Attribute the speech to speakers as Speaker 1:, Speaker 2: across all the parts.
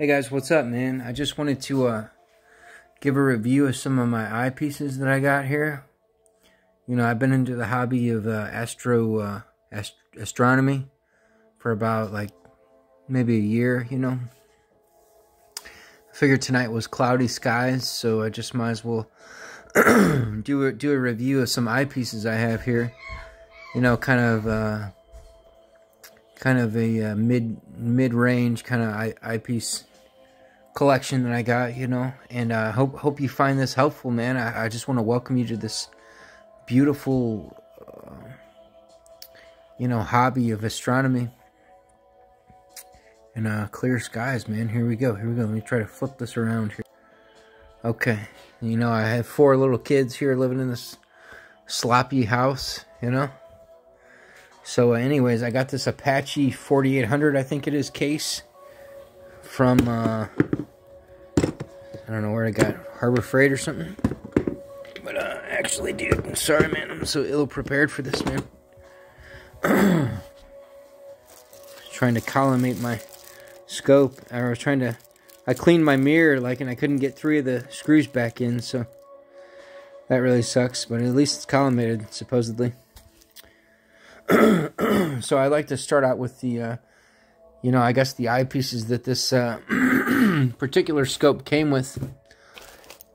Speaker 1: Hey guys, what's up, man? I just wanted to uh, give a review of some of my eyepieces that I got here. You know, I've been into the hobby of uh, astro uh, ast astronomy for about like maybe a year. You know, I figured tonight was cloudy skies, so I just might as well do a, do a review of some eyepieces I have here. You know, kind of uh, kind of a uh, mid mid range kind of eye eyepiece collection that I got, you know, and I uh, hope hope you find this helpful, man. I, I just want to welcome you to this beautiful, uh, you know, hobby of astronomy and uh, clear skies, man. Here we go. Here we go. Let me try to flip this around here. Okay, you know, I have four little kids here living in this sloppy house, you know. So, uh, anyways, I got this Apache 4800, I think it is, case from uh, I don't know where I got Harbor Freight or something. But uh, actually, dude, I'm sorry, man. I'm so ill prepared for this, man. trying to collimate my scope. I was trying to. I cleaned my mirror, like, and I couldn't get three of the screws back in, so that really sucks. But at least it's collimated, supposedly. so I like to start out with the, uh, you know, I guess the eyepieces that this uh, particular scope came with,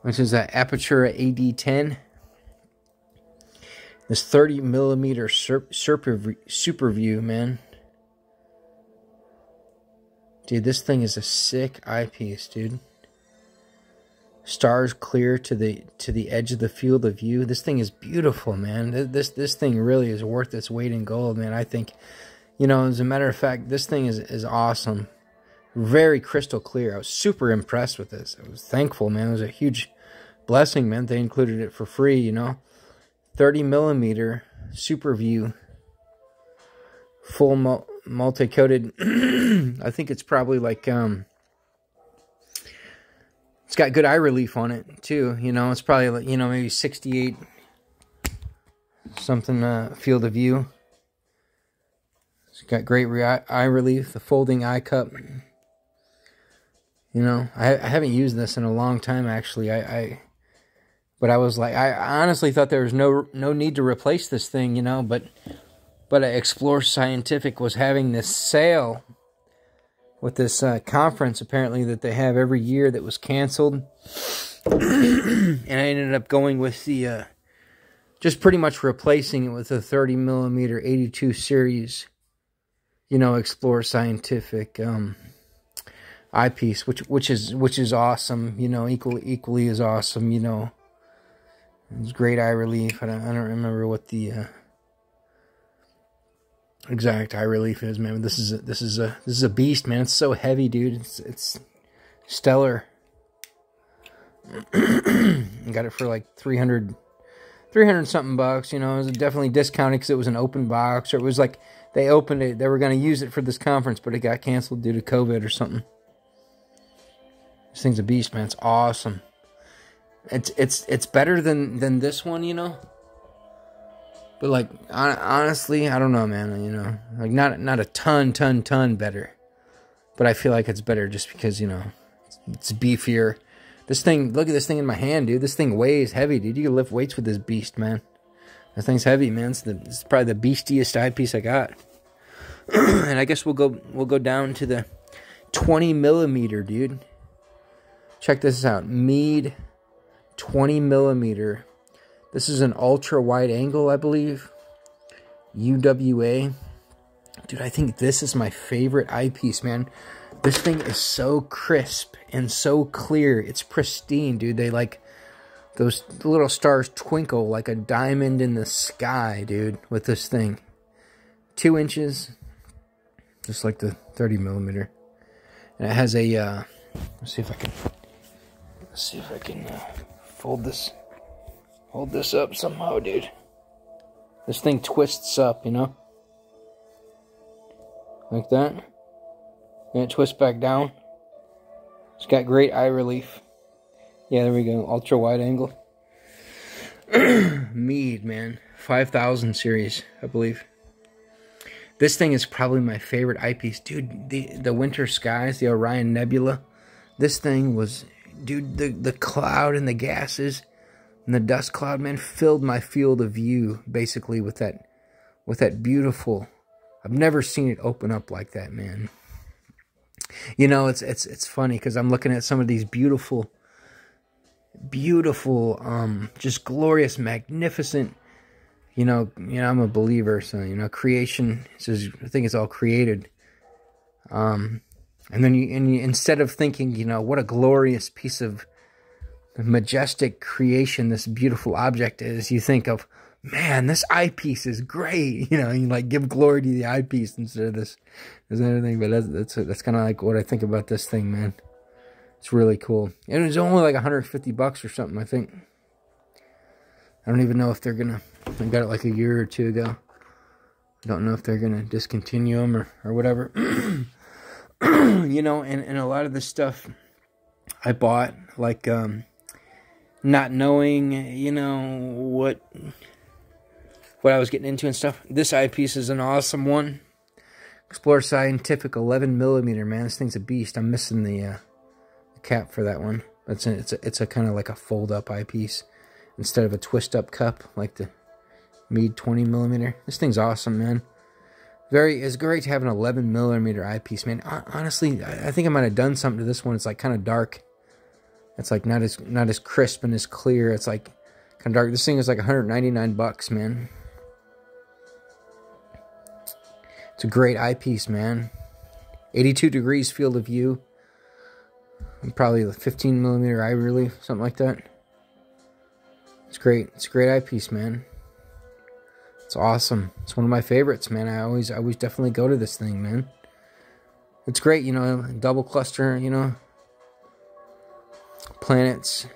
Speaker 1: which is an Apertura AD10. This 30 millimeter super, super view, man. Dude, this thing is a sick eyepiece, dude. Stars clear to the to the edge of the field of view. This thing is beautiful, man. This this thing really is worth its weight in gold, man. I think, you know, as a matter of fact, this thing is is awesome very crystal clear. I was super impressed with this. I was thankful, man. It was a huge blessing, man. They included it for free, you know. 30 millimeter super view, full multi-coated. I think it's probably like, um, it's got good eye relief on it too. You know, it's probably like, you know, maybe 68 something, uh, field of view. It's got great eye relief, the folding eye cup. You know, I, I haven't used this in a long time actually. I, I but I was like, I honestly thought there was no no need to replace this thing, you know. But but Explore Scientific was having this sale with this uh, conference apparently that they have every year that was canceled, and I ended up going with the uh, just pretty much replacing it with a 30 millimeter 82 series. You know, Explore Scientific. Um, eyepiece, which which is which is awesome. You know, equally equally as awesome. You know, it's great eye relief. I don't, I don't remember what the uh, exact eye relief is, man. This is a, this is a this is a beast, man. It's so heavy, dude. It's it's stellar. got it for like 300 300 something bucks you know it was definitely discounted because it was an open box or it was like they opened it they were going to use it for this conference but it got canceled due to covid or something this thing's a beast, man. It's awesome. It's it's it's better than than this one, you know. But like honestly, I don't know, man. You know, like not not a ton, ton, ton better. But I feel like it's better just because you know it's, it's beefier. This thing, look at this thing in my hand, dude. This thing weighs heavy, dude. You can lift weights with this beast, man. This thing's heavy, man. It's, the, it's probably the beastiest eyepiece I got. and I guess we'll go we'll go down to the 20 millimeter, dude. Check this out. Meade 20 millimeter. This is an ultra wide angle, I believe. UWA. Dude, I think this is my favorite eyepiece, man. This thing is so crisp and so clear. It's pristine, dude. They like those little stars twinkle like a diamond in the sky, dude, with this thing. Two inches, just like the 30 millimeter. And it has a, uh, let's see if I can Let's see if I can uh, fold this, hold this up somehow, dude. This thing twists up, you know? Like that. And it twists back down. It's got great eye relief. Yeah, there we go. Ultra wide angle. Meade, man. 5000 series, I believe. This thing is probably my favorite eyepiece. Dude, the, the winter skies, the Orion Nebula This thing was, dude, the, the cloud and the gases and the dust cloud, man, filled my field of view basically with that, with that beautiful, I've never seen it open up like that, man. You know, it's, it's, it's funny because I'm looking at some of these beautiful, beautiful, um, just glorious, magnificent, you know, you know, I'm a believer, so, you know, creation, says, I think it's all created. Um, and then you, and you, instead of thinking, you know, what a glorious piece of majestic creation this beautiful object is, you think of, man, this eyepiece is great. You know, you like give glory to the eyepiece instead of this, this other thing. But that's that's that's kind of like what I think about this thing, man. It's really cool, and it was only like 150 bucks or something. I think. I don't even know if they're gonna. I got it like a year or two ago. I don't know if they're gonna discontinue them or or whatever. you know, and, and a lot of the stuff I bought, like um, not knowing, you know, what what I was getting into and stuff. This eyepiece is an awesome one. Explorer Scientific 11 millimeter, man. This thing's a beast. I'm missing the, uh, the cap for that one. It's a, it's a, it's a kind of like a fold up eyepiece instead of a twist up cup like the Meade 20 millimeter. This thing's awesome, man. Very, it's great to have an 11 millimeter eyepiece, man. Honestly, I think I might have done something to this one. It's like kind of dark. It's like not as not as crisp and as clear. It's like kind of dark. This thing is like 199 bucks, man. It's a great eyepiece, man. 82 degrees field of view. Probably a 15 millimeter eye relief, something like that. It's great. It's a great eyepiece, man. It's awesome. It's one of my favorites, man. I always, I always definitely go to this thing, man. It's great, you know, double cluster, you know, planets.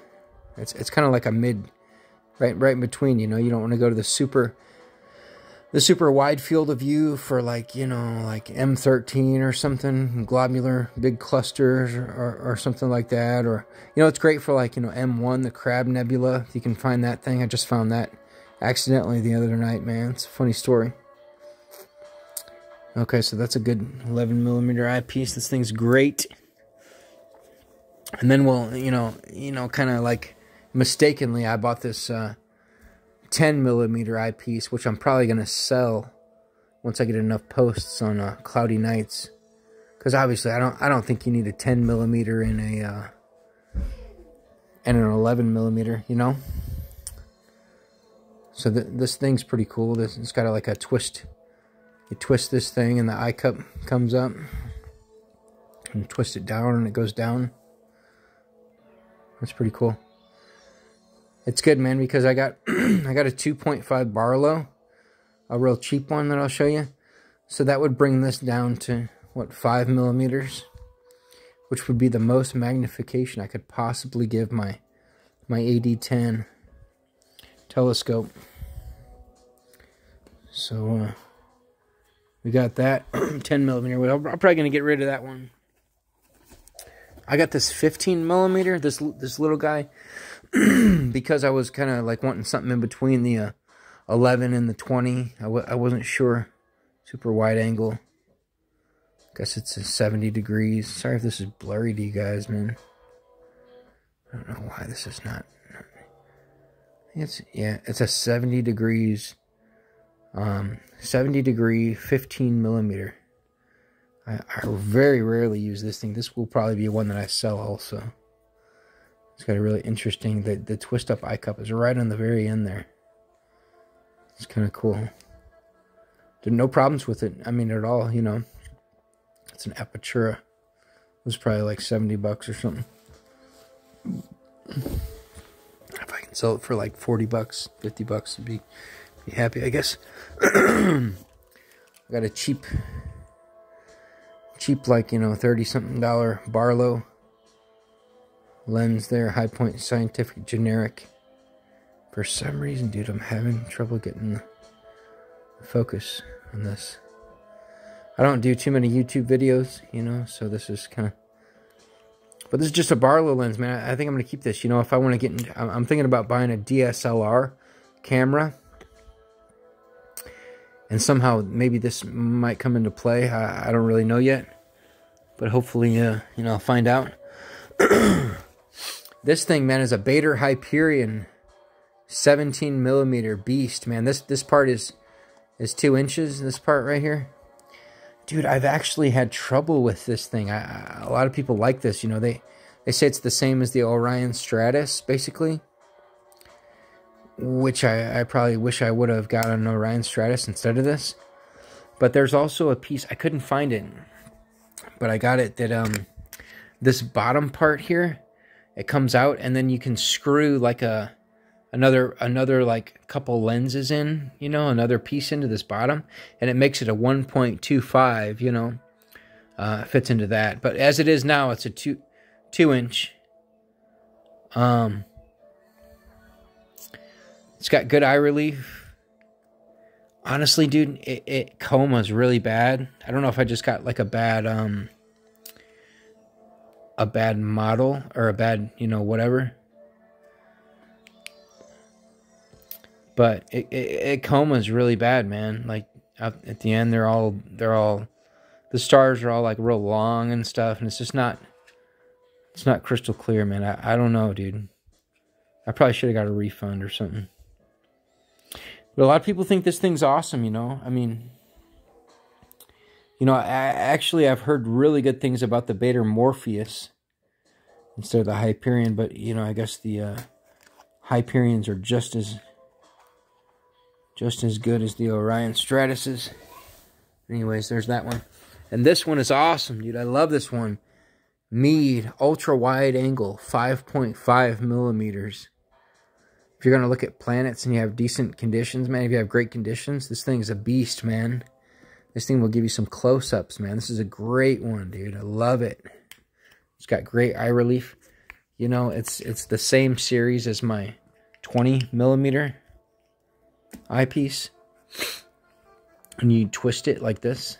Speaker 1: It's, it's kind of like a mid, right, right in between, you know. You don't want to go to the super the super wide field of view for like you know like M13 or something globular big clusters or, or, or, something like that or you know it's great for like you know M1 the Crab Nebula you can find that thing I just found that accidentally the other night man it's a funny story okay so that's a good 11 millimeter eyepiece this thing's great and then we'll you know you know kind of like mistakenly I bought this uh 10 millimeter eyepiece, which I'm probably to sell once I get enough posts on uh, cloudy nights. Because obviously, I don't I don't think you need a 10 millimeter in a uh, and an 11 millimeter, you know. So th this thing's pretty cool. This it's got a, like a twist. You twist this thing, and the eye cup comes up, and twist it down, and it goes down. That's pretty cool. It's good, man, because I got I got a 2.5 Barlow, a real cheap one that I'll show you. So that would bring this down to, what, 5 millimeters? Which would be the most magnification I could possibly give my, my AD10 telescope. So, uh, we got that 10 millimeter. I'm probably going to get rid of that one. I got this 15 millimeter, this this little guy. because I was kind of like wanting something in between the uh, 11 and the 20. I w I wasn't sure. Super wide angle. Guess it's a 70 degrees. Sorry if this is blurry to you guys, man. I don't know why this is not. It's yeah, it's a 70 degrees, um, 70 degree, 15 millimeter. I, I very rarely use this thing. This will probably be one that I sell also. It's got a really interesting, the, the twist up eye cup is right on the very end there. It's kind of cool. There no problems with it. I mean, at all, you know. It's an Apertura. It was probably like 70 bucks or something. If I can sell it for like 40 bucks, 50 bucks, I'd be, be happy, I guess. I got a cheap, cheap like, you know, 30 something dollar Barlow lens there, High Point Scientific Generic. For some reason, dude, I'm having trouble getting focus on this. I don't do too many YouTube videos, you know, so this is kind of... But this is just a Barlow lens, man. I think I'm going to keep this. You know, if I want to get. I'm thinking about buying a DSLR camera. And somehow, maybe this might come into play. I, I don't really know yet. But hopefully, uh, you know, I'll find out. this thing, man, is a Baader Hyperion 17 millimeter beast, man. This this part is is two inches. This part right here, dude. I've actually had trouble with this thing. I, a lot of people like this. You know, they they say it's the same as the Orion Stratus, basically. Which I, I probably wish I would have gotten an Orion Stratus instead of this. But there's also a piece I couldn't find it, but I got it that um this bottom part here it comes out and then you can screw like a another another like couple lenses in you know another piece into this bottom and it makes it a 1.25 you know uh, fits into that but as it is now it's a two two inch um it's got good eye relief honestly dude it, it coma's really bad i don't know if i just got like a bad um a bad model or a bad, you know, whatever. But it, it, it coma's really bad, man. Like at the end, they're all they're all the stars are all like real long and stuff, and it's just not it's not crystal clear, man. I, I don't know, dude. I probably should have got a refund or something. But a lot of people think this thing's awesome, you know. I mean, you know, I, actually, I've heard really good things about the Baader Morpheus instead of the Hyperion, but, you know, I guess the uh, Hyperions are just as just as good as the Orion Stratuses. Anyways, there's that one. And this one is awesome, dude. I love this one. Meade, ultra wide angle, 5.5 millimeters. If you're going to look at planets and you have decent conditions, man, if you have great conditions, this thing's a beast, man. This thing will give you some close-ups, man. This is a great one, dude. I love it. It's got great eye relief. You know, it's it's the same series as my 20 millimeter eyepiece. And you twist it like this.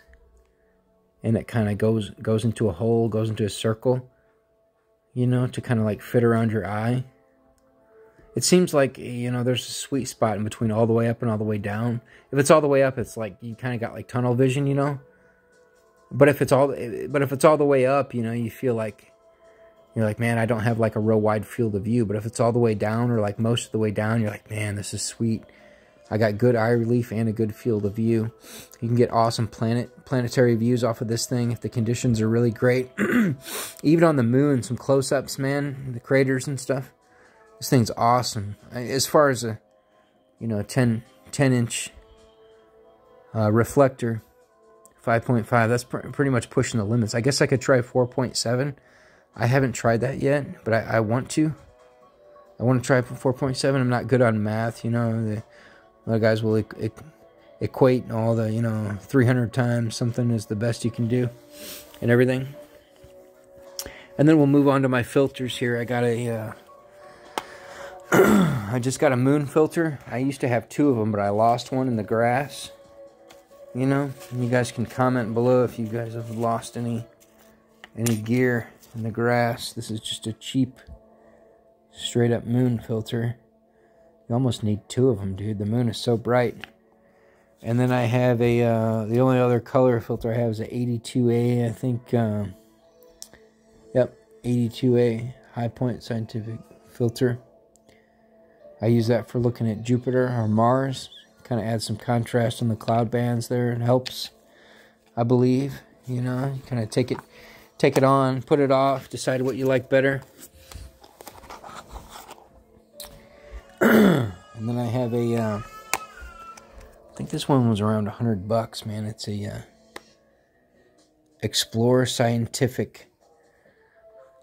Speaker 1: And it kind of goes goes into a hole, goes into a circle. You know, to kind of like fit around your eye. It seems like, you know, there's a sweet spot in between all the way up and all the way down. If it's all the way up, it's like you kind of got like tunnel vision, you know? But if it's all but if it's all the way up, you know, you feel like you're like, man, I don't have like a real wide field of view. But if it's all the way down or like most of the way down, you're like, man, this is sweet. I got good eye relief and a good field of view. You can get awesome planet planetary views off of this thing if the conditions are really great. Even on the moon, some close-ups, man, the craters and stuff. This thing's awesome. As far as a, you know, 10, 10 inch uh, reflector, 5.5, that's pr pretty much pushing the limits. I guess I could try 4.7. I haven't tried that yet, but I, I want to. I want to try 4.7. I'm not good on math, you know. The, other guys will e e equate all the, you know, 300 times something is the best you can do and everything. And then we'll move on to my filters here. I got a, uh, I just got a moon filter. I used to have two of them, but I lost one in the grass. You know, you guys can comment below if you guys have lost any any gear in the grass. This is just a cheap, straight up moon filter. You almost need two of them, dude. The moon is so bright. And then I have a, uh, the only other color filter I have is an 82A, I think. Um, yep, 82A High Point Scientific filter. I use that for looking at Jupiter or Mars. Kind of add some contrast on the cloud bands there. It helps, I believe. You know, you kind of take it, take it on, put it off, decide what you like better. and then I have a, uh, I think this one was around a hundred bucks, man. It's a uh, Explore Scientific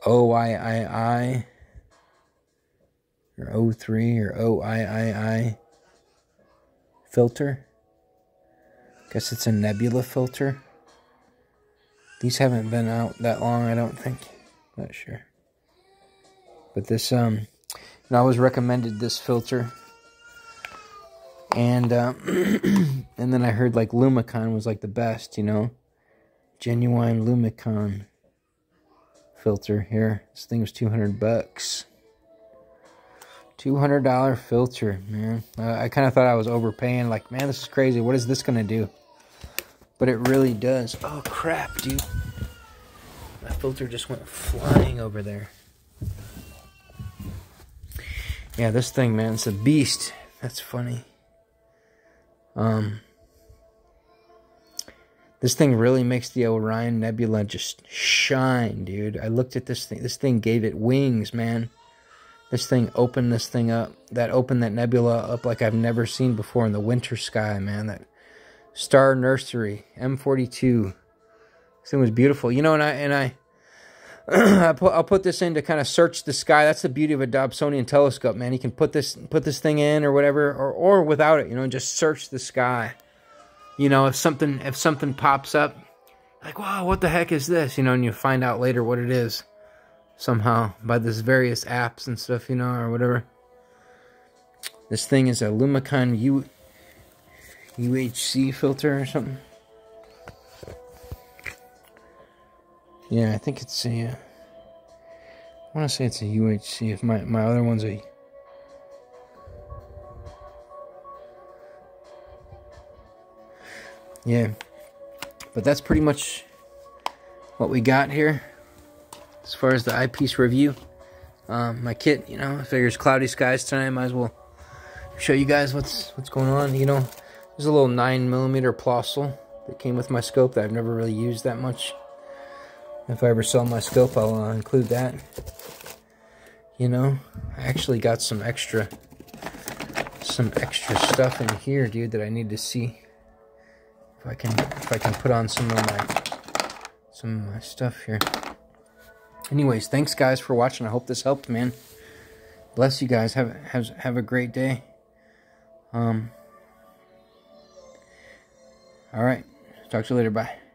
Speaker 1: OIII or O3 or OIII filter. Guess it's a nebula filter. These haven't been out that long, I don't think. Not sure. But this, um, I was recommended this filter. And, uh, and then I heard like Lumicon was like the best, you know. Genuine Lumicon filter here. This thing was 200 bucks. $200 filter, man. Uh, I kind of thought I was overpaying. Like, man, this is crazy. What is this going to do? But it really does. Oh, crap, dude. My filter just went flying over there. Yeah, this thing, man, it's a beast. That's funny. Um, this thing really makes the Orion Nebula just shine, dude. I looked at this thing. This thing gave it wings, man. This thing opened this thing up. That opened that nebula up like I've never seen before in the winter sky, man. That Star Nursery M42. This thing was beautiful. You know, and I and I I'll put this in to kind of search the sky. That's the beauty of a Dobsonian telescope, man. You can put this put this thing in or whatever, or or without it, you know, just search the sky. You know, if something if something pops up, like wow, what the heck is this? You know, and you find out later what it is somehow by this various apps and stuff, you know, or whatever. This thing is a Lumicon U UHC filter or something. Yeah, I think it's a. Uh, I want to say it's a UHC. If my my other one's a. Yeah, but that's pretty much what we got here as far as the eyepiece review. Um, my kit, you know, figures cloudy skies tonight. Might as well show you guys what's what's going on. You know, there's a little nine millimeter Plössl that came with my scope that I've never really used that much. If I ever sell my scope, I'll uh, include that. You know, I actually got some extra, some extra stuff in here, dude, that I need to see. If I can, if I can put on some of my, some of my stuff here. Anyways, thanks guys for watching. I hope this helped, man. Bless you guys. Have have have a great day. Um. All right. Talk to you later. Bye.